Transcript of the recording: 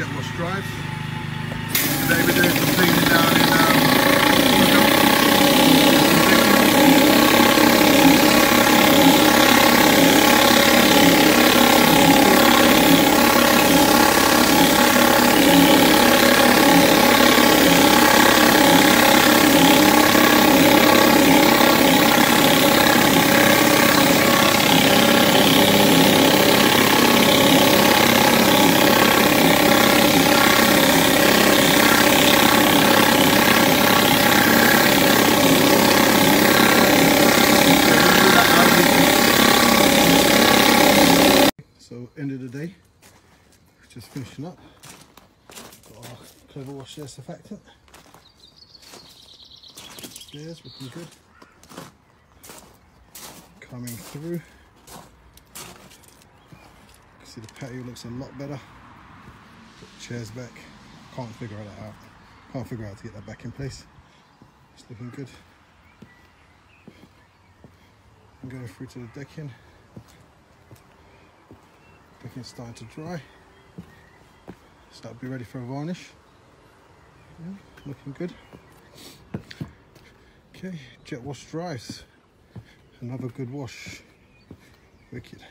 Jet Wash Drive. So end of the day, just finishing up. Got our clever wash there. Stairs looking good. Coming through. See the patio looks a lot better. Put chairs back. Can't figure that out. Can't figure out how to get that back in place. It's looking good. I'm going through to the decking. Decking's starting to dry. So that'll be ready for a varnish. Yeah, looking good. Okay, jet wash drives. Another good wash. Wicked.